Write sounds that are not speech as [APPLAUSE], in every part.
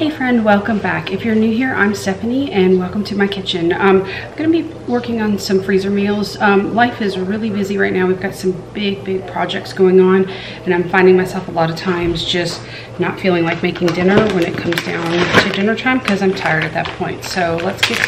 Hey friend, welcome back. If you're new here, I'm Stephanie and welcome to my kitchen. Um, I'm gonna be working on some freezer meals. Um, life is really busy right now. We've got some big, big projects going on and I'm finding myself a lot of times just not feeling like making dinner when it comes down to dinner time because I'm tired at that point. So let's get,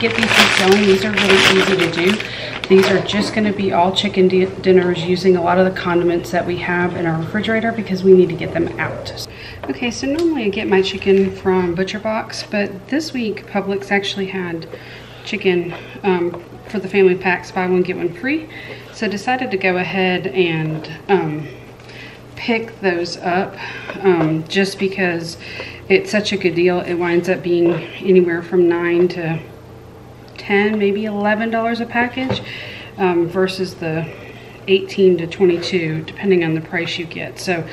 get these things going. These are really easy to do. These are just gonna be all chicken dinners using a lot of the condiments that we have in our refrigerator because we need to get them out. Okay, so normally I get my chicken from Butcher Box, but this week Publix actually had chicken um, for the family packs, buy one, get one free. So decided to go ahead and um, pick those up um, just because it's such a good deal. It winds up being anywhere from nine to 10 maybe $11 a package um, versus the 18 to 22 depending on the price you get. So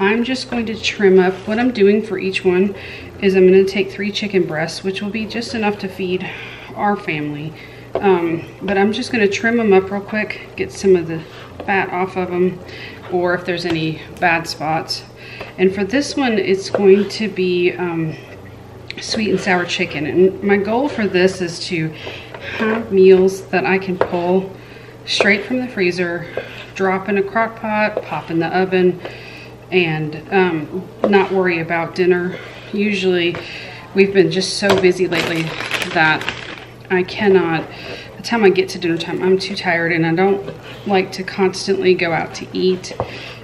I'm just going to trim up. What I'm doing for each one is I'm going to take three chicken breasts, which will be just enough to feed our family. Um, but I'm just going to trim them up real quick, get some of the fat off of them, or if there's any bad spots. And for this one, it's going to be um, sweet and sour chicken. And my goal for this is to have meals that I can pull straight from the freezer, drop in a crock pot, pop in the oven, and um, not worry about dinner. Usually we've been just so busy lately that I cannot, by the time I get to dinner time, I'm too tired and I don't like to constantly go out to eat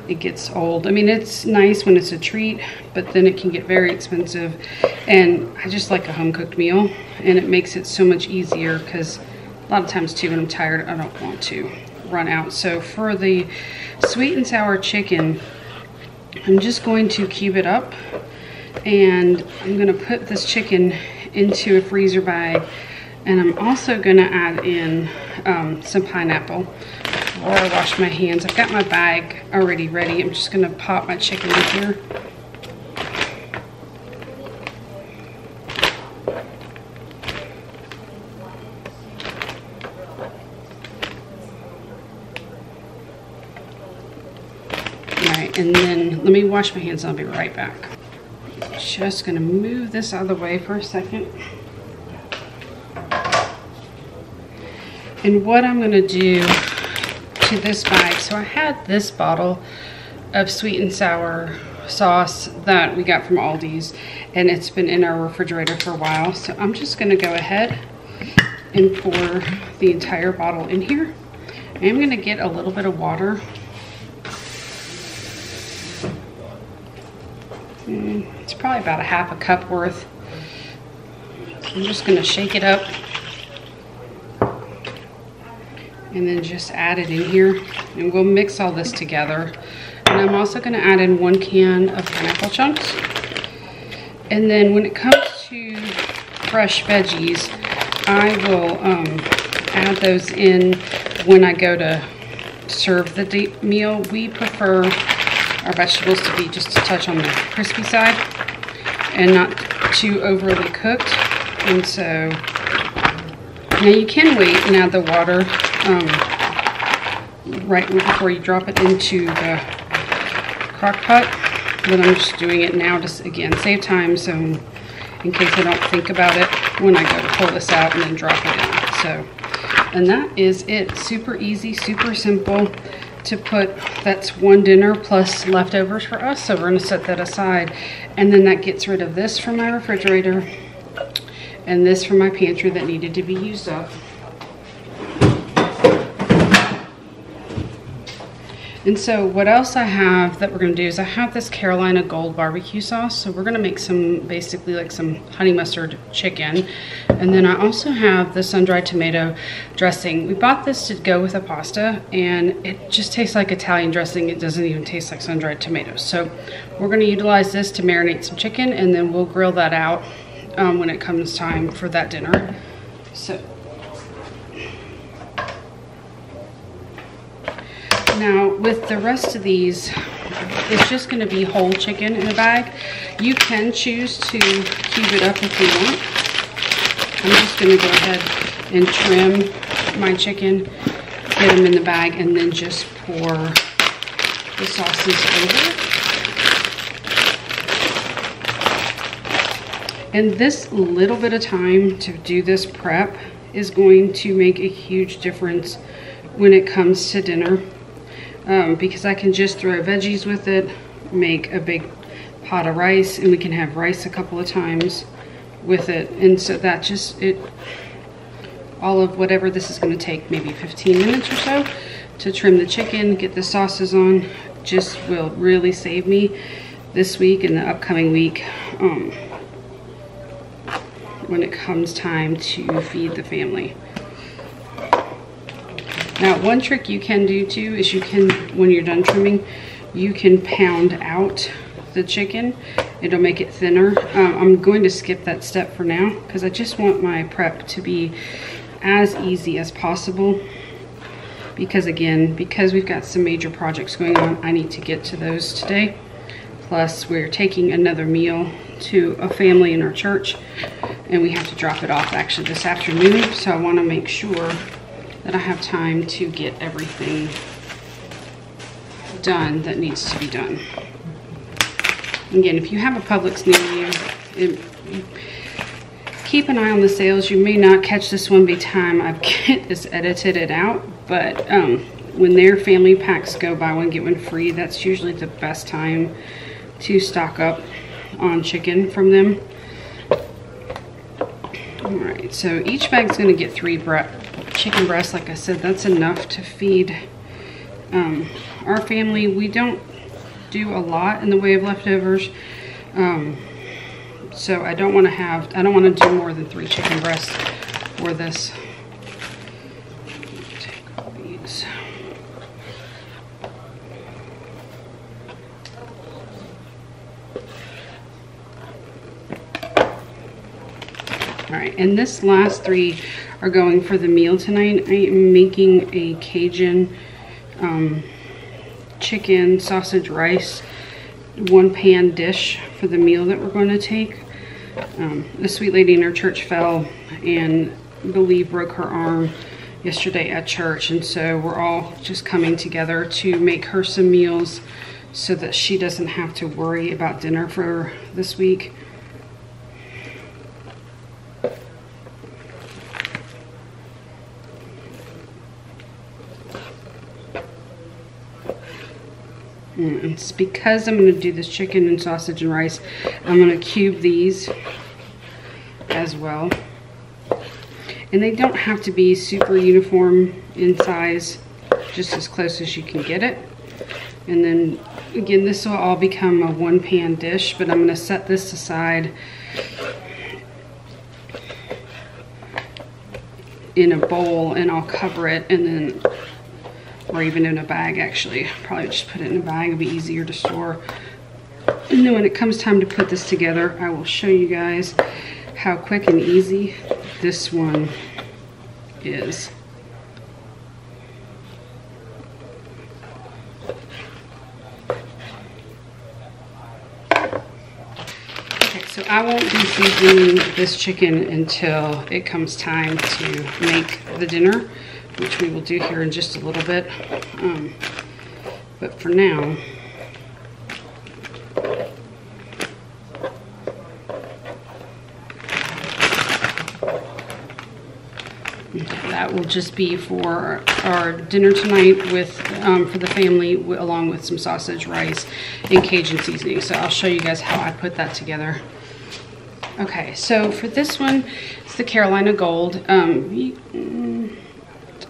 it gets old. I mean, it's nice when it's a treat, but then it can get very expensive. And I just like a home cooked meal and it makes it so much easier because a lot of times too, when I'm tired, I don't want to run out. So for the sweet and sour chicken, I'm just going to cube it up and I'm gonna put this chicken into a freezer bag and I'm also gonna add in um, some pineapple before I wash my hands. I've got my bag already ready. I'm just gonna pop my chicken in here. Alright, and then let me wash my hands I'll be right back. Just gonna move this out of the way for a second. And what I'm gonna do to this bag. So I had this bottle of sweet and sour sauce that we got from Aldi's and it's been in our refrigerator for a while. So I'm just gonna go ahead and pour the entire bottle in here. I'm gonna get a little bit of water. Mm, it's probably about a half a cup worth. I'm just gonna shake it up and then just add it in here. And we'll mix all this together. And I'm also going to add in one can of pineapple chunks. And then when it comes to fresh veggies I will um, add those in when I go to serve the meal. We prefer our vegetables to be just a touch on the crispy side and not too overly cooked. And so now you can wait and add the water um, right before you drop it into the crock pot. But I'm just doing it now just, again, save time so in case I don't think about it when I go to pull this out and then drop it in. So, and that is it. Super easy, super simple to put. That's one dinner plus leftovers for us. So we're gonna set that aside. And then that gets rid of this from my refrigerator and this from my pantry that needed to be used up. And so what else I have that we're gonna do is I have this Carolina Gold barbecue sauce. So we're gonna make some, basically like some honey mustard chicken. And then I also have the sun-dried tomato dressing. We bought this to go with a pasta and it just tastes like Italian dressing. It doesn't even taste like sun-dried tomatoes. So we're gonna utilize this to marinate some chicken and then we'll grill that out um, when it comes time for that dinner. So Now with the rest of these, it's just gonna be whole chicken in a bag. You can choose to cube it up if you want. I'm just gonna go ahead and trim my chicken, get them in the bag, and then just pour the sauces over. And this little bit of time to do this prep is going to make a huge difference when it comes to dinner um, because I can just throw veggies with it, make a big pot of rice, and we can have rice a couple of times with it. And so that just, it, all of whatever this is gonna take, maybe 15 minutes or so to trim the chicken, get the sauces on, just will really save me this week and the upcoming week um, when it comes time to feed the family. Now, one trick you can do too is you can, when you're done trimming, you can pound out the chicken. It'll make it thinner. Um, I'm going to skip that step for now because I just want my prep to be as easy as possible. Because again, because we've got some major projects going on, I need to get to those today. Plus, we're taking another meal to a family in our church and we have to drop it off actually this afternoon. So I want to make sure that I have time to get everything done that needs to be done. Again, if you have a Publix near you, it, keep an eye on the sales. You may not catch this one by time I've get this edited it out, but um, when their family packs go buy one, get one free, that's usually the best time to stock up on chicken from them. All right, so each bag's gonna get three chicken breasts. Like I said, that's enough to feed um, our family. We don't do a lot in the way of leftovers. Um, so I don't want to have, I don't want to do more than three chicken breasts for this. Take all these. All right, and this last three are going for the meal tonight. I am making a Cajun um, chicken, sausage, rice, one pan dish for the meal that we're going to take. Um, the sweet lady in our church fell and believe broke her arm yesterday at church and so we're all just coming together to make her some meals so that she doesn't have to worry about dinner for this week. Mm, it's because I'm going to do this chicken and sausage and rice. I'm going to cube these as well. And they don't have to be super uniform in size, just as close as you can get it. And then again, this will all become a one pan dish, but I'm going to set this aside in a bowl and I'll cover it and then or even in a bag actually. Probably just put it in a bag, it'd be easier to store. And then when it comes time to put this together, I will show you guys how quick and easy this one is. Okay, so I won't be seasoning this chicken until it comes time to make the dinner which we will do here in just a little bit. Um, but for now, that will just be for our dinner tonight with um, for the family along with some sausage rice and Cajun seasoning. So I'll show you guys how I put that together. Okay so for this one it's the Carolina Gold. Um,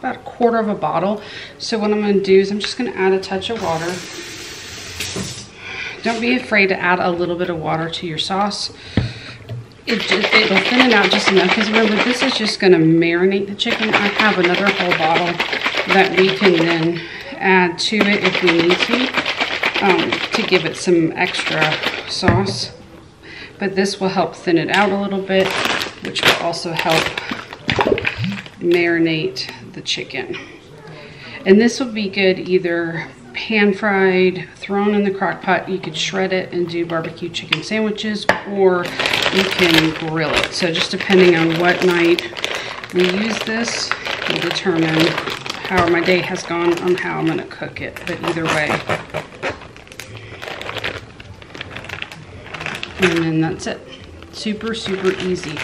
about a quarter of a bottle. So what I'm to do is I'm just going to add a touch of water. Don't be afraid to add a little bit of water to your sauce. It, it'll thin it out just enough because remember this is just going to marinate the chicken. I have another whole bottle that we can then add to it if we need to um, to give it some extra sauce. But this will help thin it out a little bit, which will also help marinate the chicken. And this will be good either pan fried, thrown in the crock pot. You could shred it and do barbecue chicken sandwiches or you can grill it. So just depending on what night we use this will determine how my day has gone on how I'm gonna cook it. But either way. And then that's it. Super, super easy.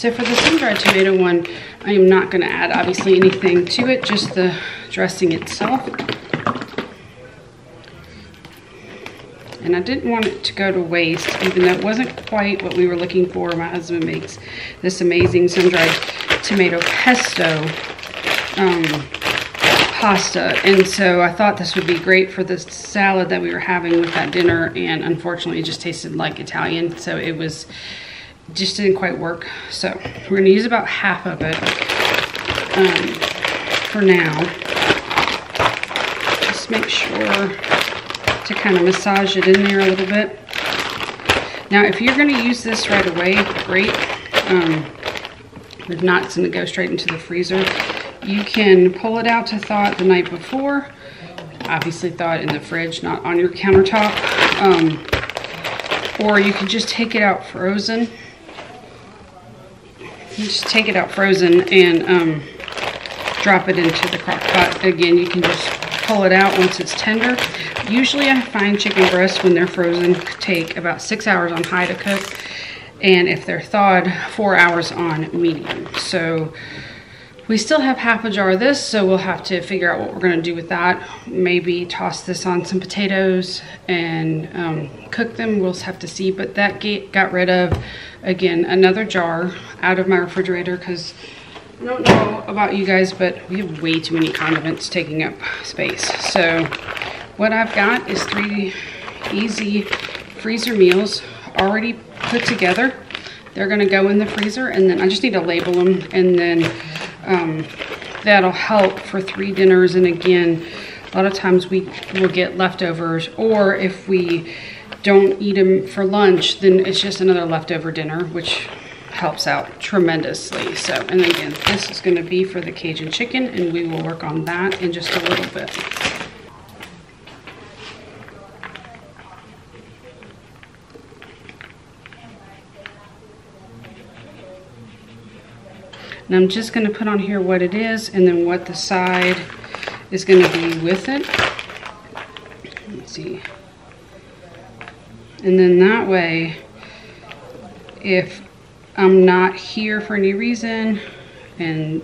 So for the sun-dried tomato one, I am not gonna add obviously anything to it, just the dressing itself. And I didn't want it to go to waste, even though it wasn't quite what we were looking for. My husband makes this amazing sun-dried tomato pesto um, pasta. And so I thought this would be great for the salad that we were having with that dinner. And unfortunately, it just tasted like Italian. So it was, just didn't quite work. So we're gonna use about half of it um, for now. Just make sure to kind of massage it in there a little bit. Now, if you're gonna use this right away, great. Um, if not, it's gonna go straight into the freezer. You can pull it out to thaw it the night before. Obviously thaw it in the fridge, not on your countertop. Um, or you can just take it out frozen. Just take it out frozen and um, drop it into the crock pot. Again, you can just pull it out once it's tender. Usually I find chicken breasts when they're frozen take about six hours on high to cook. And if they're thawed, four hours on medium. So we still have half a jar of this, so we'll have to figure out what we're gonna do with that. Maybe toss this on some potatoes and um, cook them. We'll have to see, but that got rid of, again, another jar out of my refrigerator because I don't know about you guys, but we have way too many condiments taking up space. So what I've got is three easy freezer meals already put together. They're gonna go in the freezer and then I just need to label them and then um, that'll help for three dinners. And again, a lot of times we will get leftovers or if we don't eat them for lunch, then it's just another leftover dinner, which helps out tremendously. So, and again, this is gonna be for the Cajun chicken and we will work on that in just a little bit. And I'm just gonna put on here what it is and then what the side is gonna be with it. Let's see. And then that way, if I'm not here for any reason and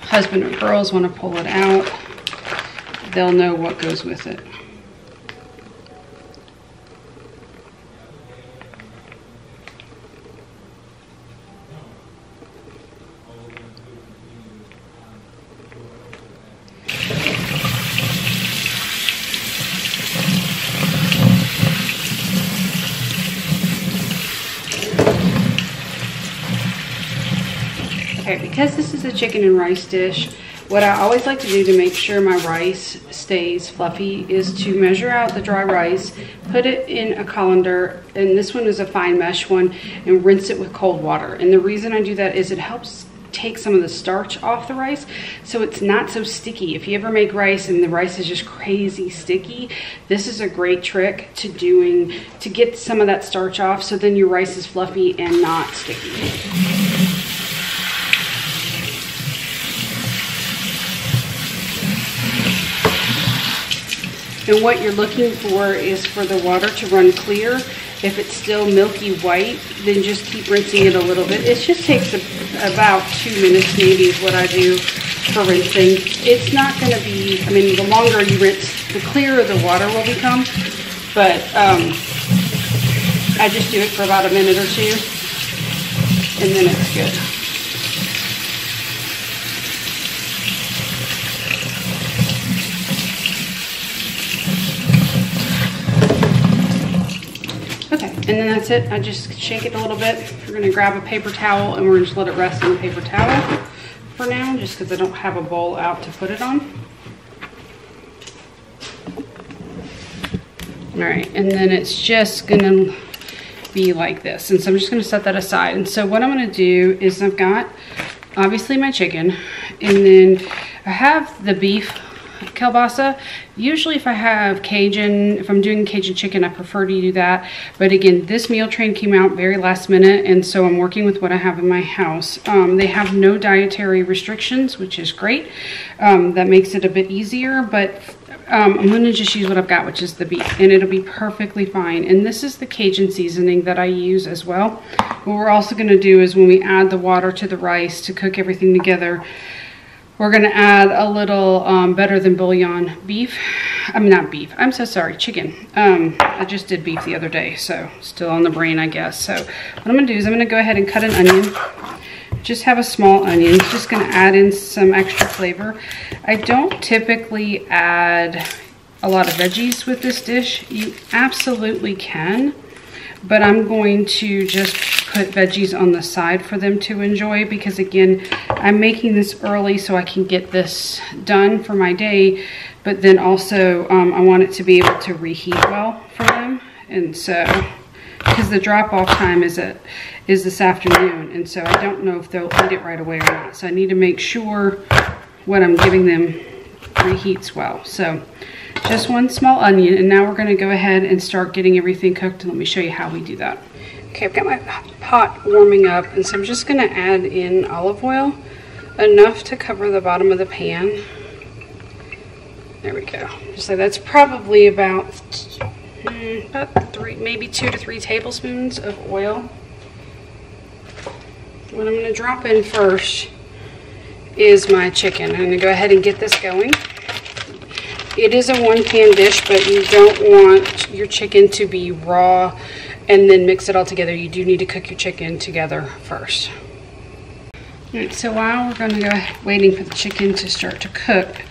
husband or girls wanna pull it out, they'll know what goes with it. Okay, because this is a chicken and rice dish, what I always like to do to make sure my rice stays fluffy is to measure out the dry rice, put it in a colander, and this one is a fine mesh one, and rinse it with cold water. And the reason I do that is it helps take some of the starch off the rice so it's not so sticky. If you ever make rice and the rice is just crazy sticky, this is a great trick to doing to get some of that starch off so then your rice is fluffy and not sticky. And what you're looking for is for the water to run clear. If it's still milky white, then just keep rinsing it a little bit. It just takes a, about two minutes maybe is what I do for rinsing. It's not going to be, I mean, the longer you rinse, the clearer the water will become. But um, I just do it for about a minute or two, and then it's good. And then that's it. I just shake it a little bit. We're gonna grab a paper towel and we're gonna just let it rest on the paper towel for now, just because I don't have a bowl out to put it on. All right, and then it's just gonna be like this. And so I'm just gonna set that aside. And so what I'm gonna do is I've got obviously my chicken, and then I have the beef kielbasa. Usually if I have Cajun, if I'm doing Cajun chicken, I prefer to do that. But again, this meal train came out very last minute, and so I'm working with what I have in my house. Um, they have no dietary restrictions, which is great. Um, that makes it a bit easier, but um, I'm going to just use what I've got, which is the beef, and it'll be perfectly fine. And this is the Cajun seasoning that I use as well. What we're also going to do is when we add the water to the rice to cook everything together, we're to add a little um, better than bouillon beef. I'm not beef. I'm so sorry. Chicken. Um, I just did beef the other day, so still on the brain, I guess. So what I'm to do is I'm going to go ahead and cut an onion just have a small onion. It's just going to add in some extra flavor. I don't typically add a lot of veggies with this dish. You absolutely can, but I'm going to just put veggies on the side for them to enjoy because again, I'm making this early so I can get this done for my day, but then also um, I want it to be able to reheat well for them. And so, because the drop off time is at is this afternoon. And so I don't know if they'll eat it right away or not. So I need to make sure what I'm giving them reheats well. So just one small onion. And now we're gonna go ahead and start getting everything cooked. And let me show you how we do that. Okay, I've got my pot warming up. And so I'm just gonna add in olive oil, enough to cover the bottom of the pan. There we go. So that's probably about, hmm, about three, maybe two to three tablespoons of oil. What I'm going to drop in first is my chicken. I'm going to go ahead and get this going. It is a one pan dish, but you don't want your chicken to be raw and then mix it all together. You do need to cook your chicken together first. Right, so while we're going to go waiting for the chicken to start to cook,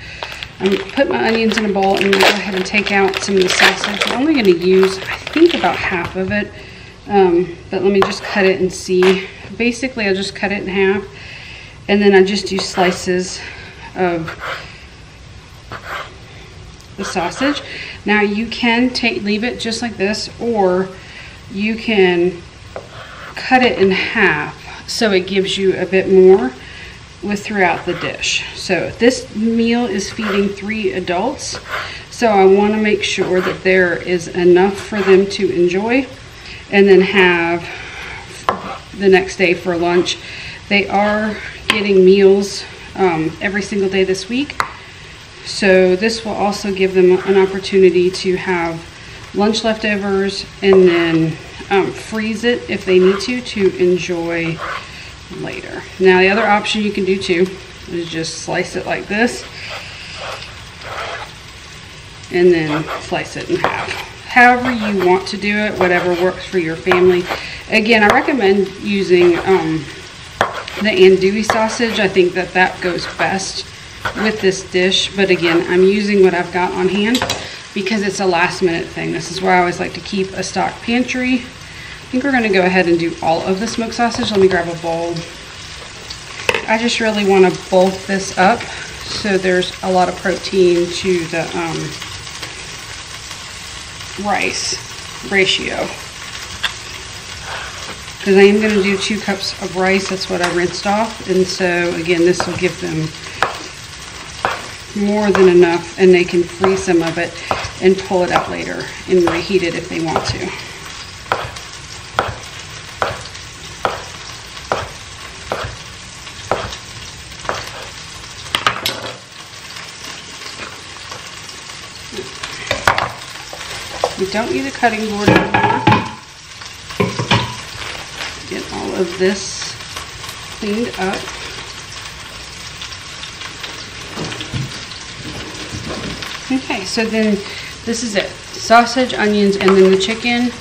I'm going to put my onions in a bowl and go ahead and take out some of the sausage. I'm only going to use, I think, about half of it. Um, but let me just cut it and see basically I'll just cut it in half and then I just do slices of the sausage. Now you can take leave it just like this or you can cut it in half so it gives you a bit more with throughout the dish. So this meal is feeding three adults. So I want to make sure that there is enough for them to enjoy and then have the next day for lunch. They are getting meals um, every single day this week. So this will also give them an opportunity to have lunch leftovers and then um, freeze it if they need to to enjoy later. Now the other option you can do too is just slice it like this and then slice it in half. However you want to do it, whatever works for your family. Again, I recommend using um, the andouille sausage. I think that that goes best with this dish. But again, I'm using what I've got on hand because it's a last minute thing. This is where I always like to keep a stock pantry. I think we're going to go ahead and do all of the smoked sausage. Let me grab a bowl. I just really want to bulk this up so there's a lot of protein to the um, rice ratio because I am going to do two cups of rice. That's what I rinsed off. And so, again, this will give them more than enough and they can freeze some of it and pull it out later and reheat it if they want to. You don't need a cutting board anymore Get all of this cleaned up. Okay, so then this is it. Sausage, onions, and then the chicken.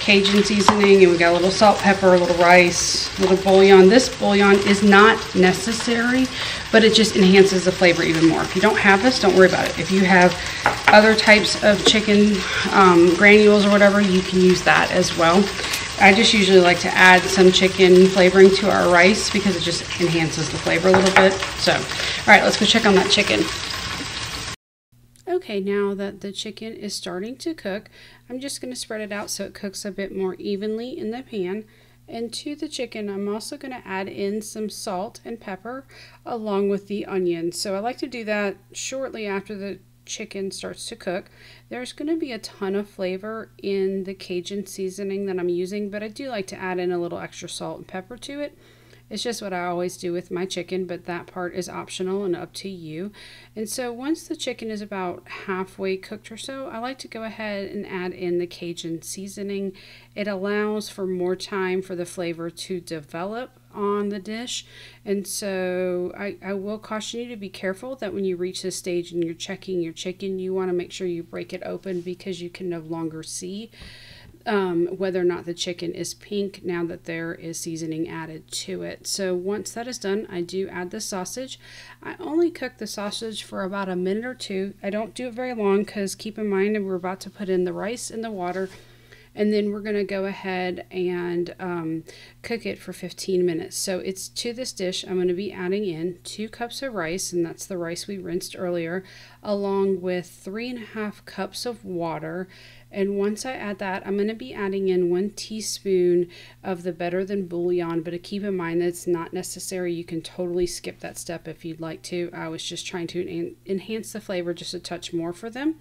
Cajun seasoning, and we got a little salt, pepper, a little rice, a little bouillon. This bouillon is not necessary, but it just enhances the flavor even more. If you don't have this, don't worry about it. If you have other types of chicken um, granules or whatever, you can use that as well. I just usually like to add some chicken flavoring to our rice because it just enhances the flavor a little bit. So, all right, let's go check on that chicken. Okay, now that the chicken is starting to cook, I'm just going to spread it out so it cooks a bit more evenly in the pan. And to the chicken, I'm also going to add in some salt and pepper along with the onion. So I like to do that shortly after the chicken starts to cook. There's going to be a ton of flavor in the Cajun seasoning that I'm using, but I do like to add in a little extra salt and pepper to it. It's just what I always do with my chicken, but that part is optional and up to you. And so once the chicken is about halfway cooked or so, I like to go ahead and add in the Cajun seasoning. It allows for more time for the flavor to develop on the dish. And so I, I will caution you to be careful that when you reach this stage and you're checking your chicken, you want to make sure you break it open because you can no longer see um, whether or not the chicken is pink now that there is seasoning added to it. So once that is done, I do add the sausage. I only cook the sausage for about a minute or two. I don't do it very long because keep in mind we're about to put in the rice in the water and then we're going to go ahead and um, cook it for 15 minutes. So it's to this dish, I'm going to be adding in two cups of rice, and that's the rice we rinsed earlier, along with three and a half cups of water. And once I add that, I'm going to be adding in one teaspoon of the better than bouillon, but keep in mind that it's not necessary. You can totally skip that step if you'd like to. I was just trying to en enhance the flavor just a touch more for them.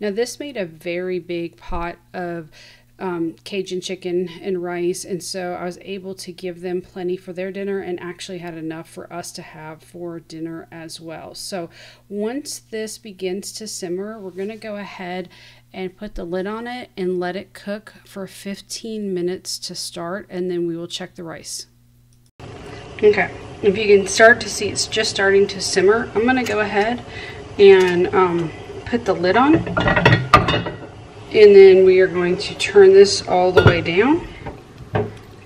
Now this made a very big pot of um, Cajun chicken and rice. And so I was able to give them plenty for their dinner and actually had enough for us to have for dinner as well. So once this begins to simmer, we're going to go ahead and put the lid on it and let it cook for 15 minutes to start and then we will check the rice. Okay, if you can start to see it's just starting to simmer, I'm going to go ahead and um, put the lid on and then we are going to turn this all the way down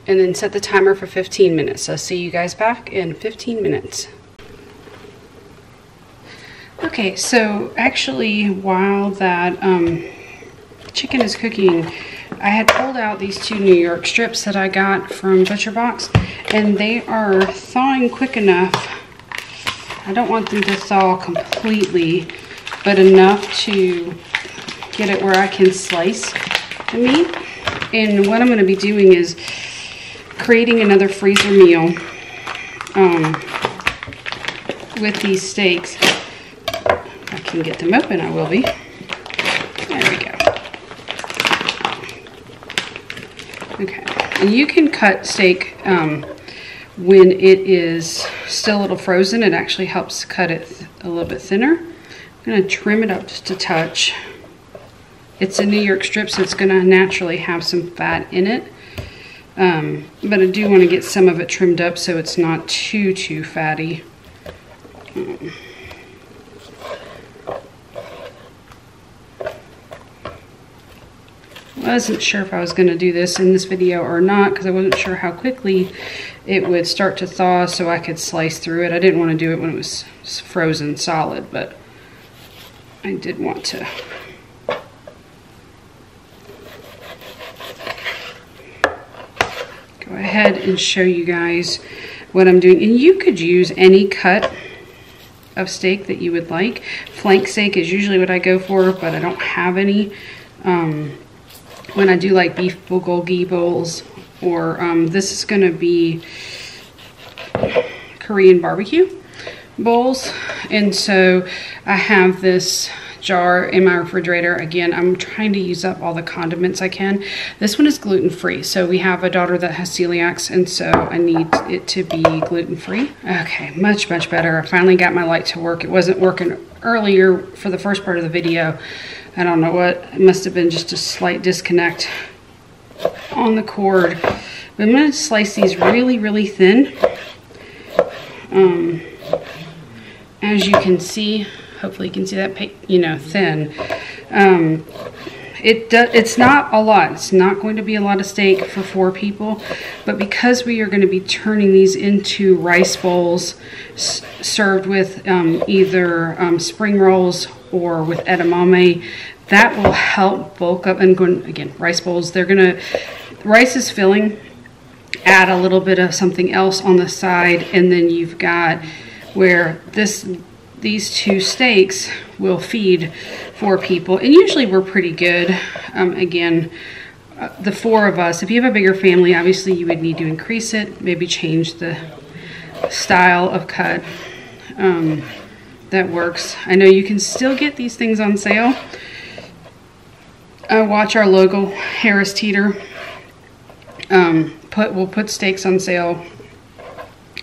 and then set the timer for 15 minutes. So see you guys back in 15 minutes. Okay, so actually while that um, chicken is cooking, I had pulled out these two New York strips that I got from Butcher Box and they are thawing quick enough. I don't want them to thaw completely, but enough to get it where I can slice the meat. And what I'm going to be doing is creating another freezer meal um, with these steaks. Can get them open, I will be. There we go. Okay. And you can cut steak um, when it is still a little frozen. It actually helps cut it a little bit thinner. I'm to trim it up just a touch. It's a New York strip, so it's to naturally have some fat in it. Um, but I do want to get some of it trimmed up so it's not too, too fatty. Um, Wasn't sure if I was going to do this in this video or not because I wasn't sure how quickly it would start to thaw so I could slice through it. I didn't want to do it when it was frozen solid, but I did want to Go ahead and show you guys what I'm doing. And you could use any cut of steak that you would like. Flank steak is usually what I go for, but I don't have any. Um, when I do like beef bulgogi bowls, or um, this is going to be Korean barbecue bowls. And so I have this jar in my refrigerator. Again, I'm trying to use up all the condiments I can. This one is gluten-free. So we have a daughter that has celiacs and so I need it to be gluten-free. Okay, much, much better. I finally got my light to work. It wasn't working earlier for the first part of the video. I don't know what. It must have been just a slight disconnect on the cord. But I'm going to slice these really, really thin. Um, as you can see, hopefully you can see that, you know, thin. Um, it do, it's not a lot. It's not going to be a lot of steak for four people, but because we are going to be turning these into rice bowls served with um, either um, spring rolls or with edamame, that will help bulk up. And going again, rice bowls. They're gonna rice is filling. Add a little bit of something else on the side, and then you've got where this these two steaks will feed four people. And usually we're pretty good. Um, again, uh, the four of us, if you have a bigger family, obviously you would need to increase it, maybe change the style of cut. Um, that works. I know you can still get these things on sale. Uh, watch our logo, Harris Teeter. Um, put We'll put steaks on sale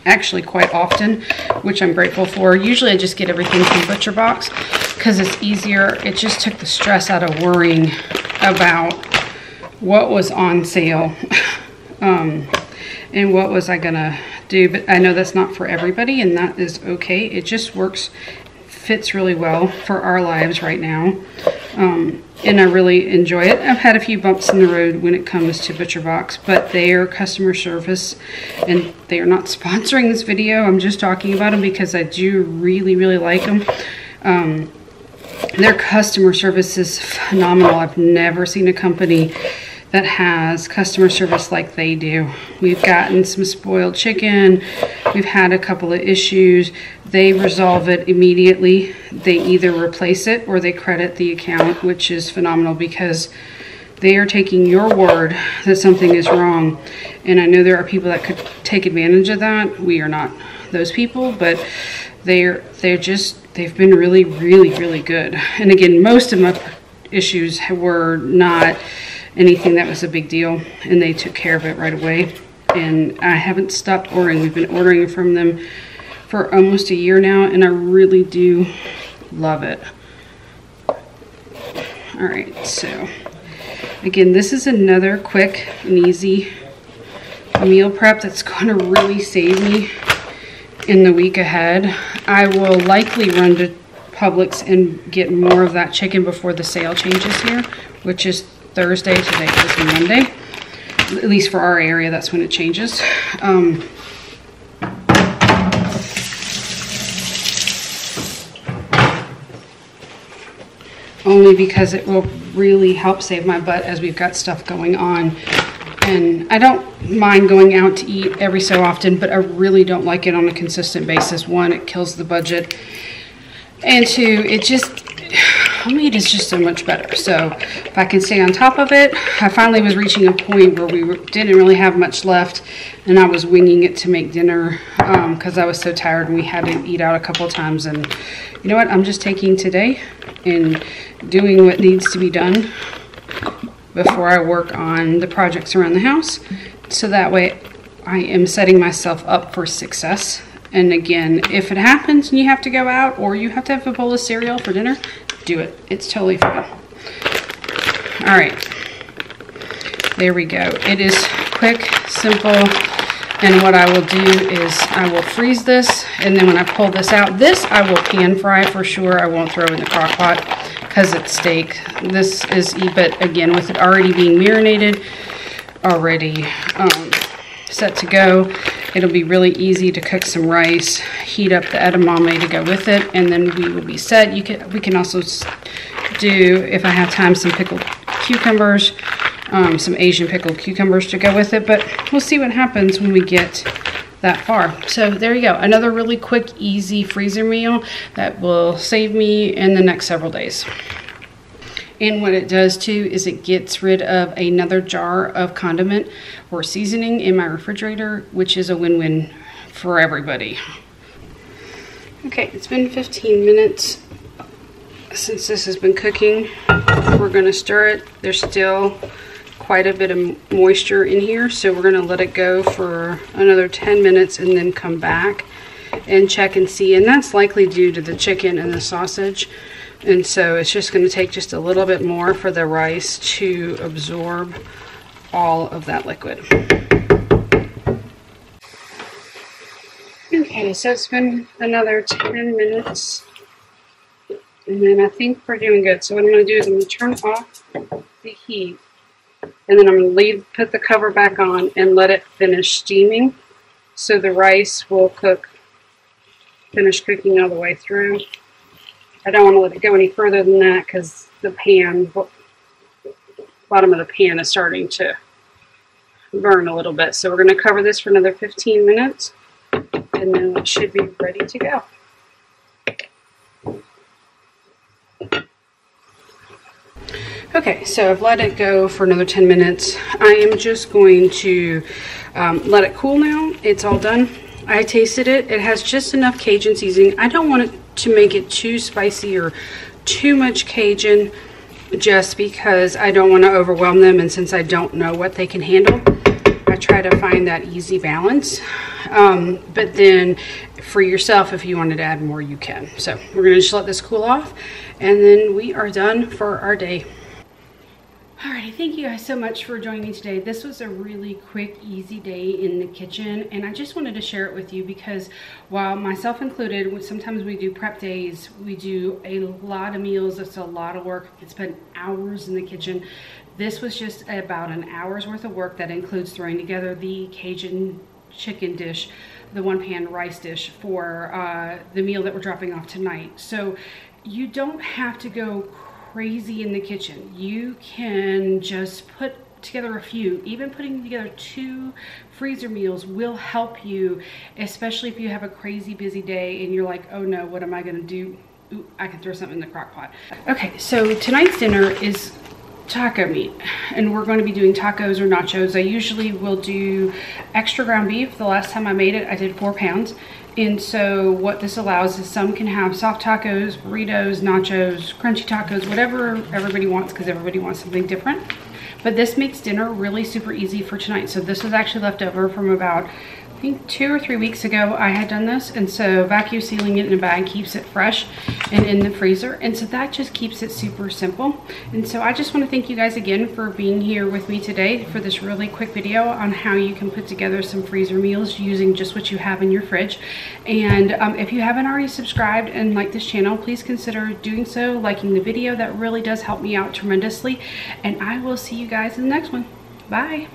actually quite often, which I'm grateful for. Usually I just get everything from Butcher Box because it's easier. It just took the stress out of worrying about what was on sale [LAUGHS] um, and what was I gonna do. But I know that's not for everybody and that is okay. It just works, fits really well for our lives right now. Um, and I really enjoy it. I've had a few bumps in the road when it comes to ButcherBox, but their customer service, and they are not [LAUGHS] sponsoring this video. I'm just talking about them because I do really, really like them. Um, their customer service is phenomenal. I've never seen a company that has customer service like they do. We've gotten some spoiled chicken. We've had a couple of issues. They resolve it immediately. They either replace it or they credit the account, which is phenomenal because they are taking your word that something is wrong. And I know there are people that could take advantage of that. We are not those people, but they're they're just they've been really, really, really good. And again, most of my issues were not anything that was a big deal and they took care of it right away. And I haven't stopped ordering. We've been ordering from them for almost a year now and I really do love it. All right so again this is another quick and easy meal prep that's going to really save me in the week ahead I will likely run to Publix and get more of that chicken before the sale changes here which is Thursday. Today is Monday. At least for our area, that's when it changes. Um, only because it will really help save my butt as we've got stuff going on. And I don't mind going out to eat every so often, but I really don't like it on a consistent basis. One, it kills the budget. And two, it just [SIGHS] homemade is just so much better. So if I can stay on top of it, I finally was reaching a point where we didn't really have much left and I was winging it to make dinner because um, I was so tired and we had to eat out a couple times. And you know what? I'm just taking today and doing what needs to be done before I work on the projects around the house. So that way I am setting myself up for success and again, if it happens and you have to go out or you have to have a bowl of cereal for dinner, do it. It's totally fine. All right. There we go. It is quick, simple, and what I will do is I will freeze this, and then when I pull this out, this I will pan fry for sure. I won't throw in the crock pot because it's steak. This is, but again, with it already being marinated, already um, set to go, it'll be really easy to cook some rice, heat up the edamame to go with it, and then we will be set. You can We can also do, if I have time, some pickled cucumbers, um, some Asian pickled cucumbers to go with it, but we'll see what happens when we get that far. So there you go. Another really quick, easy freezer meal that will save me in the next several days. And what it does too is it gets rid of another jar of condiment or seasoning in my refrigerator, which is a win-win for everybody. Okay, it's been 15 minutes since this has been cooking. We're gonna stir it. There's still quite a bit of moisture in here, so we're gonna let it go for another 10 minutes and then come back and check and see. And that's likely due to the chicken and the sausage. And so it's just going to take just a little bit more for the rice to absorb all of that liquid. Okay, so it's been another 10 minutes. And then I think we're doing good. So what I'm going to do is I'm going to turn off the heat. And then I'm going to leave, put the cover back on and let it finish steaming. So the rice will cook, finish cooking all the way through. I don't want to let it go any further than that because the pan, bottom of the pan is starting to burn a little bit. So we're going to cover this for another 15 minutes and then it should be ready to go. Okay, so I've let it go for another 10 minutes. I am just going to um, let it cool now. It's all done. I tasted it. It has just enough Cajun seasoning. I don't want it to make it too spicy or too much Cajun just because I don't want to overwhelm them and since I don't know what they can handle, I try to find that easy balance. Um, but then for yourself, if you wanted to add more, you can. So we're gonna just let this cool off and then we are done for our day. Alrighty, thank you guys so much for joining me today. This was a really quick, easy day in the kitchen, and I just wanted to share it with you because while myself included, sometimes we do prep days, we do a lot of meals, it's a lot of work, it's been hours in the kitchen. This was just about an hour's worth of work that includes throwing together the Cajun chicken dish, the one pan rice dish for uh, the meal that we're dropping off tonight. So you don't have to go crazy in the kitchen. You can just put together a few. Even putting together two freezer meals will help you, especially if you have a crazy busy day and you're like, oh no, what am I gonna do? Ooh, I can throw something in the crock pot. Okay, so tonight's dinner is taco meat and we're going to be doing tacos or nachos. I usually will do extra ground beef. The last time I made it, I did four pounds and so what this allows is some can have soft tacos, burritos, nachos, crunchy tacos, whatever everybody wants because everybody wants something different. But this makes dinner really super easy for tonight. So this was actually left over from about I think two or three weeks ago I had done this and so vacuum sealing it in a bag keeps it fresh and in the freezer and so that just keeps it super simple. And so I just want to thank you guys again for being here with me today for this really quick video on how you can put together some freezer meals using just what you have in your fridge. And um, if you haven't already subscribed and liked this channel please consider doing so liking the video. That really does help me out tremendously. And I will see you guys in the next one. Bye